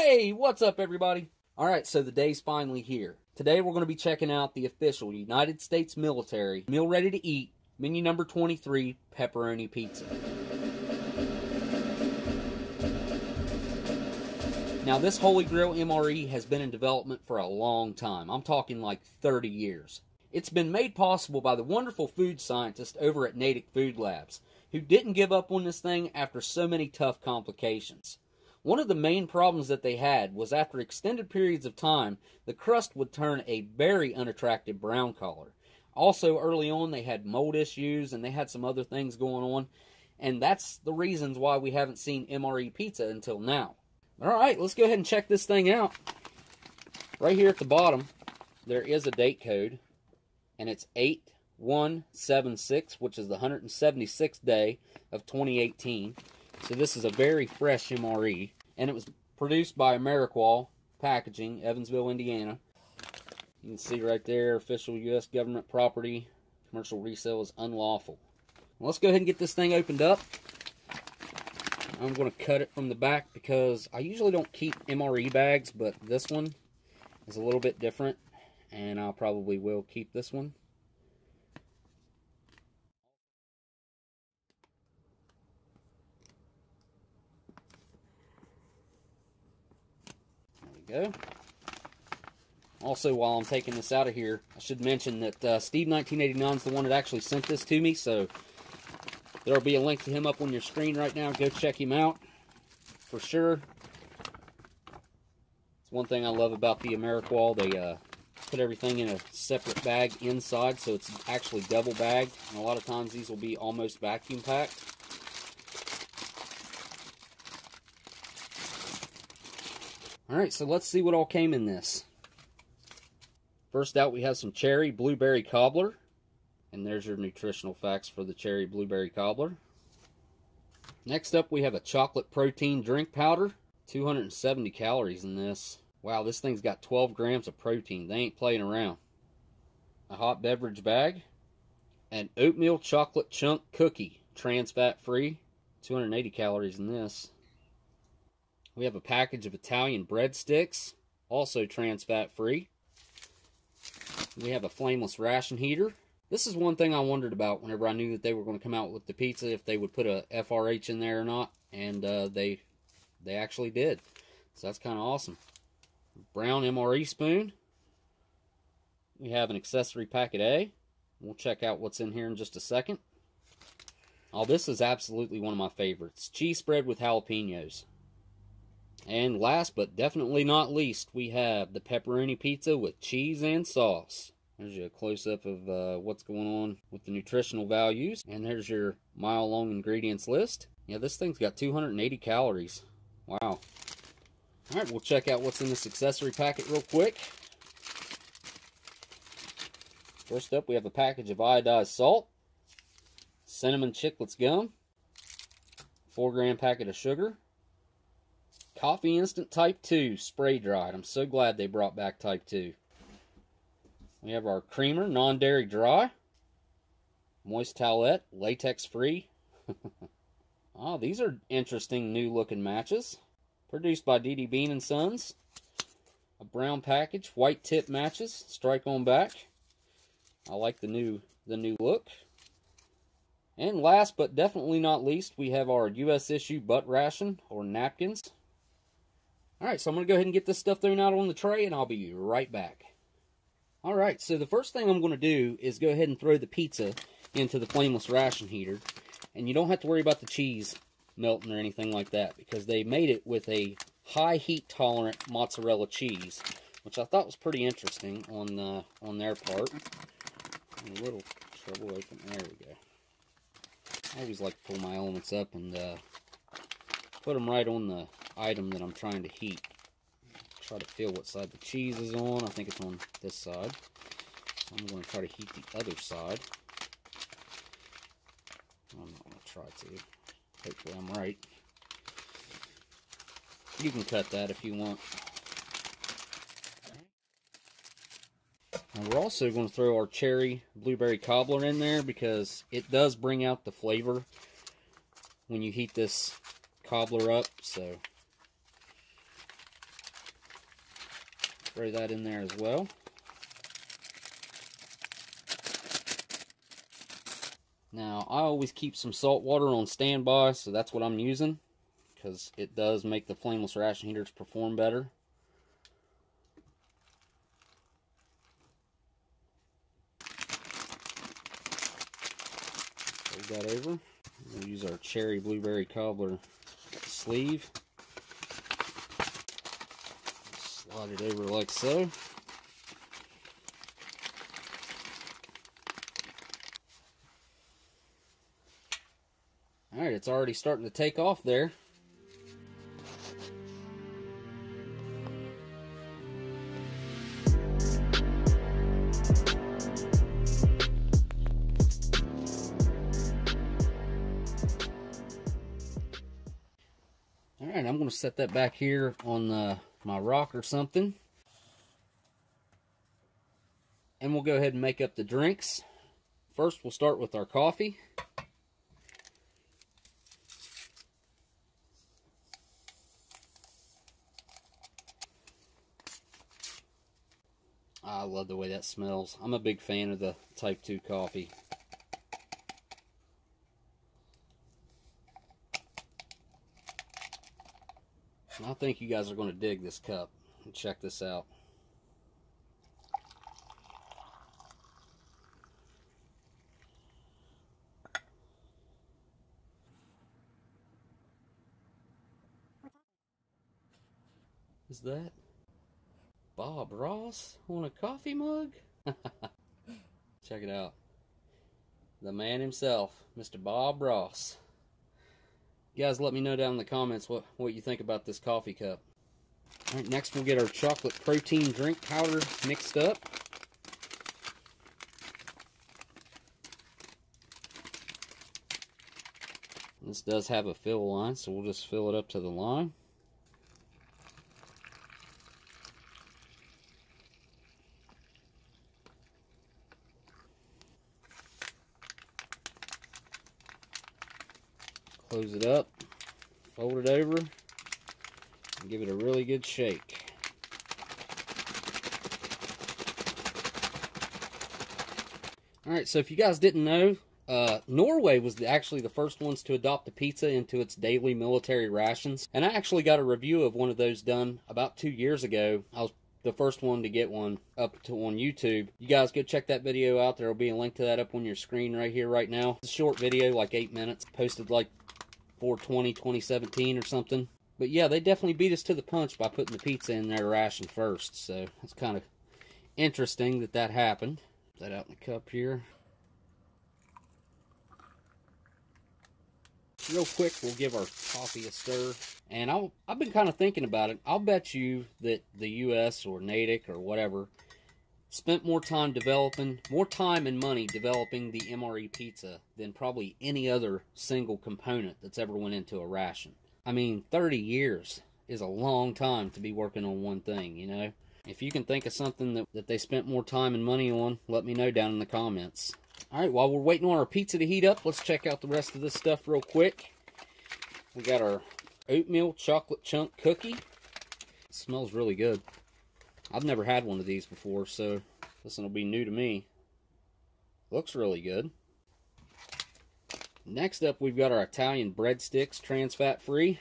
Hey, what's up, everybody? All right, so the day's finally here. Today, we're going to be checking out the official United States military meal ready to eat menu number 23 pepperoni pizza. Now, this Holy Grail MRE has been in development for a long time. I'm talking like 30 years. It's been made possible by the wonderful food scientists over at Natick Food Labs, who didn't give up on this thing after so many tough complications. One of the main problems that they had was after extended periods of time, the crust would turn a very unattractive brown color. Also, early on, they had mold issues and they had some other things going on, and that's the reasons why we haven't seen MRE pizza until now. All right, let's go ahead and check this thing out. Right here at the bottom, there is a date code, and it's 8176, which is the 176th day of 2018. So this is a very fresh MRE, and it was produced by Ameriqual Packaging, Evansville, Indiana. You can see right there, official U.S. government property. Commercial resale is unlawful. let's go ahead and get this thing opened up. I'm going to cut it from the back because I usually don't keep MRE bags, but this one is a little bit different, and I probably will keep this one. Go. Also, while I'm taking this out of here, I should mention that uh, Steve1989 is the one that actually sent this to me, so there'll be a link to him up on your screen right now. Go check him out for sure. It's one thing I love about the Ameriqual. They uh, put everything in a separate bag inside, so it's actually double bagged. And a lot of times these will be almost vacuum packed. Alright, so let's see what all came in this. First out, we have some cherry blueberry cobbler. And there's your nutritional facts for the cherry blueberry cobbler. Next up, we have a chocolate protein drink powder. 270 calories in this. Wow, this thing's got 12 grams of protein. They ain't playing around. A hot beverage bag. An oatmeal chocolate chunk cookie. Trans fat free. 280 calories in this. We have a package of Italian breadsticks, also trans fat free. We have a flameless ration heater. This is one thing I wondered about whenever I knew that they were going to come out with the pizza, if they would put a FRH in there or not, and uh, they they actually did. So that's kind of awesome. Brown MRE spoon. We have an accessory packet A. We'll check out what's in here in just a second. Oh, this is absolutely one of my favorites. Cheese spread with jalapenos. And last but definitely not least, we have the pepperoni pizza with cheese and sauce. There's your close-up of uh, what's going on with the nutritional values. And there's your mile-long ingredients list. Yeah, this thing's got 280 calories. Wow. Alright, we'll check out what's in this accessory packet real quick. First up, we have a package of iodized salt, cinnamon chiclets gum, 4 gram packet of sugar, Coffee Instant Type 2 spray dried. I'm so glad they brought back Type 2. We have our creamer, non-dairy dry. Moist towelette, latex free. oh, ah, these are interesting new looking matches. Produced by DD Bean and Sons. A brown package, white tip matches, strike on back. I like the new the new look. And last but definitely not least, we have our US issue butt ration or napkins. Alright, so I'm going to go ahead and get this stuff thrown out on the tray, and I'll be right back. Alright, so the first thing I'm going to do is go ahead and throw the pizza into the flameless ration heater. And you don't have to worry about the cheese melting or anything like that, because they made it with a high heat tolerant mozzarella cheese, which I thought was pretty interesting on uh, on their part. A little trouble open. There we go. I always like to pull my elements up and uh, put them right on the item that I'm trying to heat. Try to feel what side the cheese is on. I think it's on this side. So I'm going to try to heat the other side. I'm not going to try to. Hopefully I'm right. You can cut that if you want. And we're also going to throw our cherry blueberry cobbler in there because it does bring out the flavor when you heat this cobbler up. So That in there as well. Now, I always keep some salt water on standby, so that's what I'm using because it does make the flameless ration heaters perform better. Fold that over. We'll use our cherry blueberry cobbler sleeve. Slide it over like so. Alright, it's already starting to take off there. Alright, I'm going to set that back here on uh, my rock or something. And we'll go ahead and make up the drinks. First, we'll start with our coffee. I love the way that smells. I'm a big fan of the Type 2 coffee. I think you guys are going to dig this cup. And check this out. Is that Bob Ross on a coffee mug? Check it out. The man himself, Mr. Bob Ross. Guys let me know down in the comments what, what you think about this coffee cup. Alright, next we'll get our chocolate protein drink powder mixed up. This does have a fill line, so we'll just fill it up to the line. Close it up, fold it over, and give it a really good shake. Alright, so if you guys didn't know, uh, Norway was actually the first ones to adopt the pizza into its daily military rations. And I actually got a review of one of those done about two years ago. I was the first one to get one up to on YouTube. You guys go check that video out. There will be a link to that up on your screen right here, right now. It's a short video, like eight minutes, posted like 420 2017 or something. But yeah, they definitely beat us to the punch by putting the pizza in their ration first. So it's kind of interesting that that happened. Put that out in the cup here. Real quick, we'll give our coffee a stir. And I'll, I've been kind of thinking about it. I'll bet you that the U.S. or Natick or whatever spent more time developing, more time and money developing the MRE pizza than probably any other single component that's ever went into a ration. I mean, 30 years is a long time to be working on one thing, you know? If you can think of something that, that they spent more time and money on, let me know down in the comments. Alright, while we're waiting on our pizza to heat up, let's check out the rest of this stuff real quick. We got our oatmeal chocolate chunk cookie. It smells really good. I've never had one of these before, so this one will be new to me. Looks really good. Next up, we've got our Italian breadsticks, trans fat free.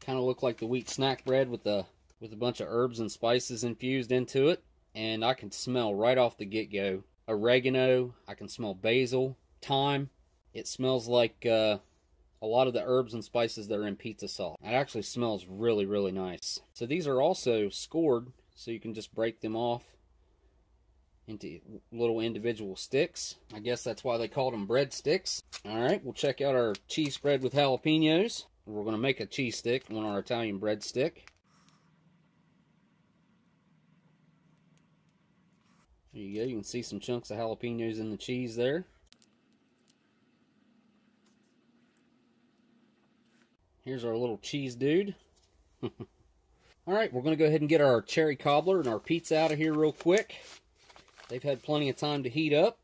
Kind of look like the wheat snack bread with a with a bunch of herbs and spices infused into it, and I can smell right off the get go oregano. I can smell basil, thyme. It smells like uh, a lot of the herbs and spices that are in pizza sauce. It actually smells really, really nice. So these are also scored, so you can just break them off into little individual sticks. I guess that's why they called them bread sticks. All right, we'll check out our cheese spread with jalapenos. We're to make a cheese stick on our Italian bread stick. There you go. You can see some chunks of jalapenos in the cheese there. Here's our little cheese dude. Alright, we're going to go ahead and get our cherry cobbler and our pizza out of here real quick. They've had plenty of time to heat up.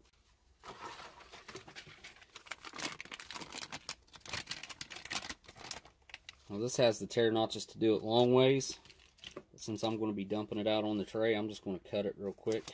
Well, this has the tear notches to do it long ways. But since I'm going to be dumping it out on the tray, I'm just going to cut it real quick.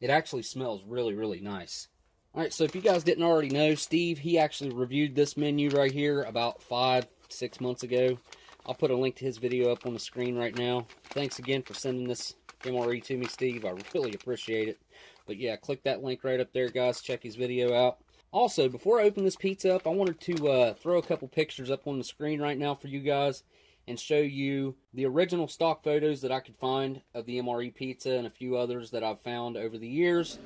It actually smells really, really nice. Alright, so if you guys didn't already know, Steve, he actually reviewed this menu right here about five, six months ago. I'll put a link to his video up on the screen right now. Thanks again for sending this MRE to me, Steve. I really appreciate it. But yeah, click that link right up there, guys. Check his video out. Also, before I open this pizza up, I wanted to uh, throw a couple pictures up on the screen right now for you guys and show you the original stock photos that I could find of the MRE pizza and a few others that I've found over the years.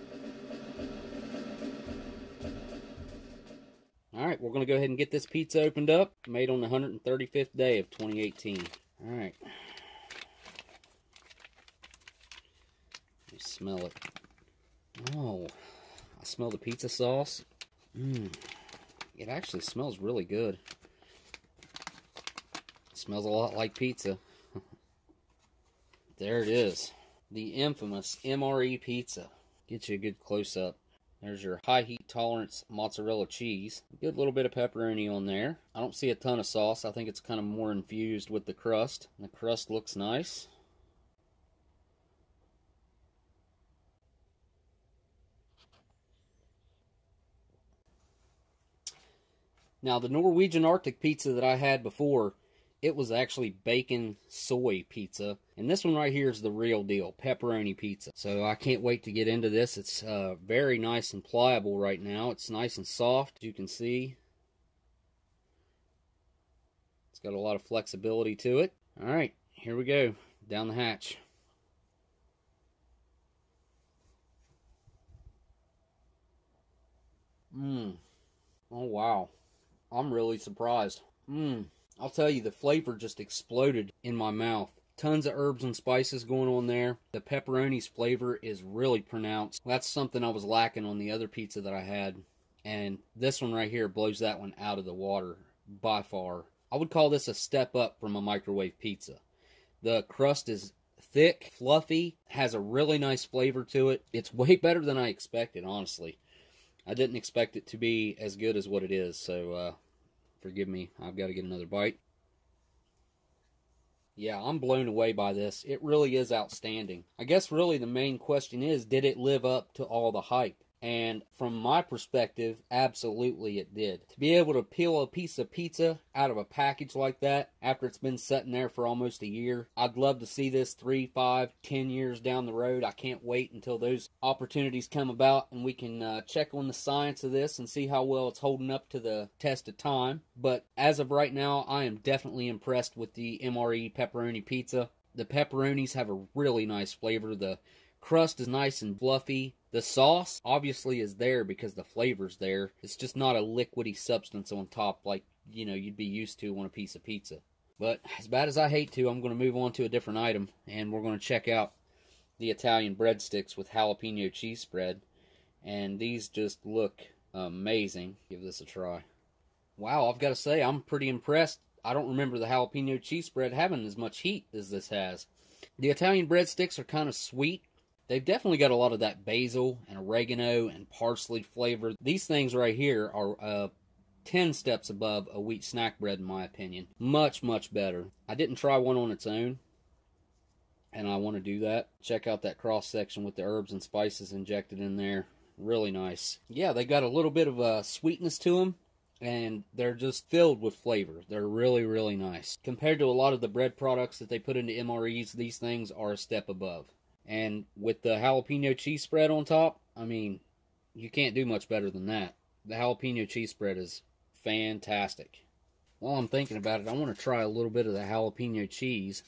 Alright, we're going to go ahead and get this pizza opened up. Made on the 135th day of 2018. Alright. smell it. Oh, I smell the pizza sauce. Mmm. It actually smells really good. It smells a lot like pizza. there it is. The infamous MRE pizza. Get you a good close-up. There's your high heat tolerance mozzarella cheese. Good little bit of pepperoni on there. I don't see a ton of sauce. I think it's kind of more infused with the crust. The crust looks nice. Now, the Norwegian Arctic pizza that I had before, it was actually bacon soy pizza. And this one right here is the real deal, pepperoni pizza. So I can't wait to get into this. It's uh, very nice and pliable right now. It's nice and soft, as you can see. It's got a lot of flexibility to it. All right, here we go, down the hatch. Mmm. Oh, wow. I'm really surprised. Mmm. I'll tell you, the flavor just exploded in my mouth. Tons of herbs and spices going on there. The pepperoni's flavor is really pronounced. That's something I was lacking on the other pizza that I had. And this one right here blows that one out of the water by far. I would call this a step up from a microwave pizza. The crust is thick, fluffy, has a really nice flavor to it. It's way better than I expected, honestly. I didn't expect it to be as good as what it is, so uh, forgive me. I've got to get another bite. Yeah, I'm blown away by this. It really is outstanding. I guess really the main question is, did it live up to all the hype? And from my perspective, absolutely it did. To be able to peel a piece of pizza out of a package like that after it's been sitting there for almost a year, I'd love to see this three, five, ten years down the road. I can't wait until those opportunities come about and we can uh, check on the science of this and see how well it's holding up to the test of time. But as of right now, I am definitely impressed with the MRE pepperoni pizza. The pepperonis have a really nice flavor. The crust is nice and fluffy. The sauce obviously is there because the flavor's there. It's just not a liquidy substance on top like, you know, you'd be used to on a piece of pizza. But as bad as I hate to, I'm going to move on to a different item and we're going to check out the Italian breadsticks with jalapeno cheese spread. And these just look amazing. Give this a try. Wow, I've got to say, I'm pretty impressed. I don't remember the jalapeno cheese spread having as much heat as this has. The Italian breadsticks are kind of sweet They've definitely got a lot of that basil and oregano and parsley flavor. These things right here are uh, 10 steps above a wheat snack bread in my opinion. Much, much better. I didn't try one on its own, and I want to do that. Check out that cross section with the herbs and spices injected in there. Really nice. Yeah, they got a little bit of a sweetness to them, and they're just filled with flavor. They're really, really nice. Compared to a lot of the bread products that they put into MREs, these things are a step above. And with the jalapeno cheese spread on top, I mean, you can't do much better than that. The jalapeno cheese spread is fantastic. While I'm thinking about it, I want to try a little bit of the jalapeno cheese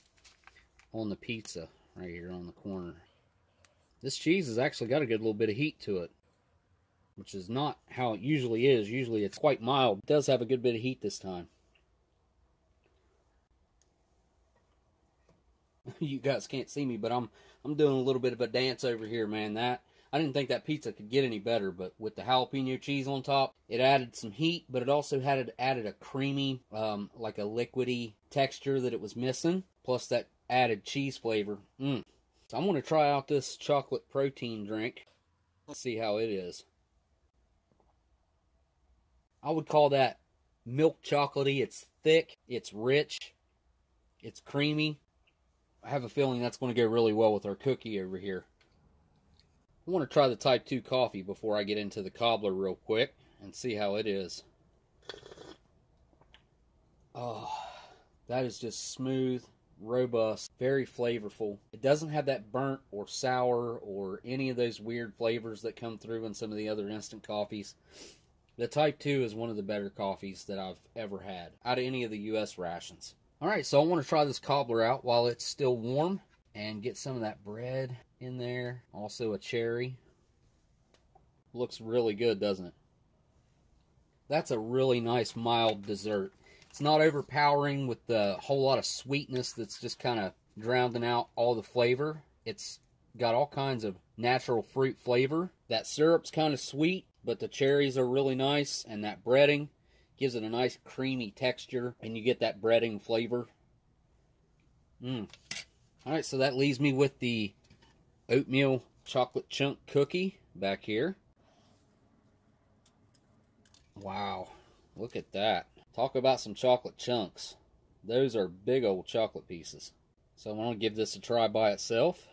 on the pizza right here on the corner. This cheese has actually got a good little bit of heat to it, which is not how it usually is. Usually it's quite mild. It does have a good bit of heat this time. you guys can't see me, but I'm I'm doing a little bit of a dance over here, man. That I didn't think that pizza could get any better, but with the jalapeno cheese on top, it added some heat, but it also had it added a creamy, um, like a liquidy texture that it was missing, plus that added cheese flavor. Mm. So I'm going to try out this chocolate protein drink. Let's see how it is. I would call that milk chocolatey. It's thick, it's rich, it's creamy. I have a feeling that's going to go really well with our cookie over here. I want to try the Type 2 coffee before I get into the cobbler real quick and see how it is. Oh, that is just smooth, robust, very flavorful. It doesn't have that burnt or sour or any of those weird flavors that come through in some of the other instant coffees. The Type 2 is one of the better coffees that I've ever had out of any of the U.S. rations. Alright, so I want to try this cobbler out while it's still warm and get some of that bread in there. Also a cherry. Looks really good, doesn't it? That's a really nice mild dessert. It's not overpowering with the whole lot of sweetness that's just kind of drowning out all the flavor. It's got all kinds of natural fruit flavor. That syrup's kind of sweet, but the cherries are really nice, and that breading Gives it a nice creamy texture, and you get that breading flavor. Mmm. Alright, so that leaves me with the oatmeal chocolate chunk cookie back here. Wow, look at that. Talk about some chocolate chunks. Those are big old chocolate pieces. So I'm going to give this a try by itself.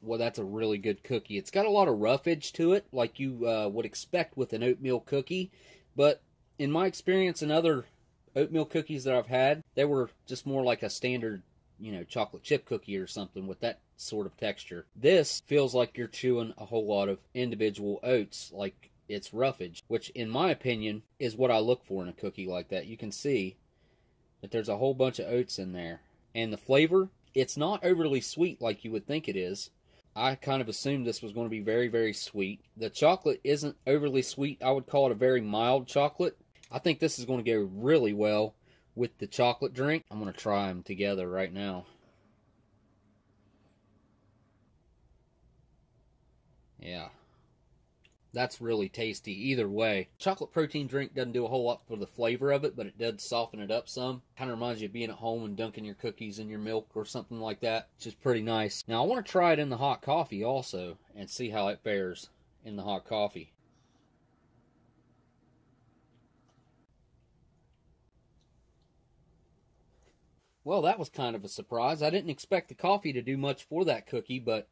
Well, that's a really good cookie. It's got a lot of roughage to it, like you uh, would expect with an oatmeal cookie, but in my experience in other oatmeal cookies that I've had, they were just more like a standard, you know, chocolate chip cookie or something with that sort of texture. This feels like you're chewing a whole lot of individual oats, like it's roughage, which in my opinion is what I look for in a cookie like that. You can see that there's a whole bunch of oats in there. And the flavor, it's not overly sweet like you would think it is. I kind of assumed this was going to be very, very sweet. The chocolate isn't overly sweet. I would call it a very mild chocolate. I think this is going to go really well with the chocolate drink. I'm going to try them together right now. Yeah. That's really tasty either way. Chocolate protein drink doesn't do a whole lot for the flavor of it, but it does soften it up some. Kind of reminds you of being at home and dunking your cookies in your milk or something like that, which is pretty nice. Now I want to try it in the hot coffee also and see how it fares in the hot coffee. Well, that was kind of a surprise. I didn't expect the coffee to do much for that cookie, but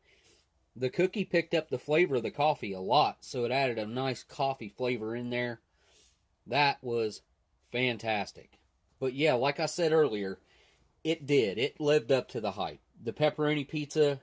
the cookie picked up the flavor of the coffee a lot, so it added a nice coffee flavor in there. That was fantastic. But yeah, like I said earlier, it did. It lived up to the hype. The pepperoni pizza,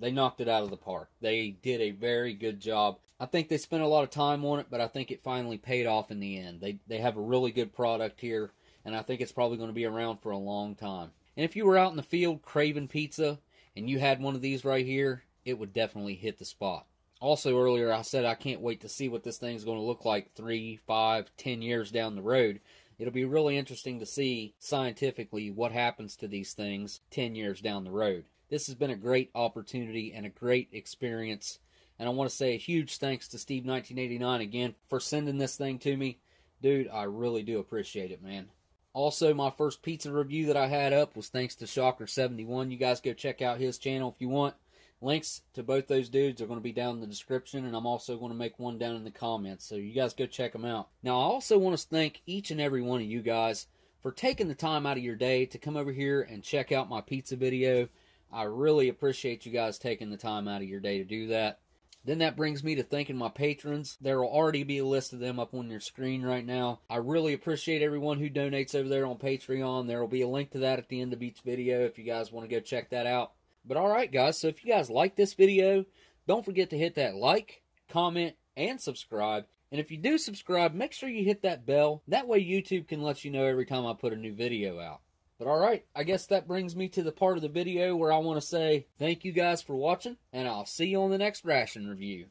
they knocked it out of the park. They did a very good job. I think they spent a lot of time on it, but I think it finally paid off in the end. They they have a really good product here and I think it's probably going to be around for a long time. And if you were out in the field craving pizza and you had one of these right here, it would definitely hit the spot. Also, earlier I said I can't wait to see what this thing's going to look like three, five, ten years down the road. It'll be really interesting to see scientifically what happens to these things 10 years down the road. This has been a great opportunity and a great experience. And I want to say a huge thanks to Steve1989 again for sending this thing to me. Dude, I really do appreciate it, man. Also, my first pizza review that I had up was thanks to Shawker71. You guys go check out his channel if you want. Links to both those dudes are going to be down in the description, and I'm also going to make one down in the comments, so you guys go check them out. Now, I also want to thank each and every one of you guys for taking the time out of your day to come over here and check out my pizza video. I really appreciate you guys taking the time out of your day to do that. Then that brings me to thanking my patrons. There will already be a list of them up on your screen right now. I really appreciate everyone who donates over there on Patreon. There will be a link to that at the end of each video if you guys want to go check that out. But alright guys, so if you guys like this video, don't forget to hit that like, comment, and subscribe. And if you do subscribe, make sure you hit that bell. That way YouTube can let you know every time I put a new video out. But alright, I guess that brings me to the part of the video where I want to say thank you guys for watching, and I'll see you on the next ration review.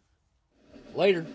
Later.